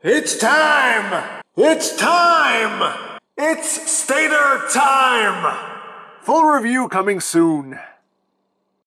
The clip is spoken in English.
It's time! It's time! It's Stater time! Full review coming soon.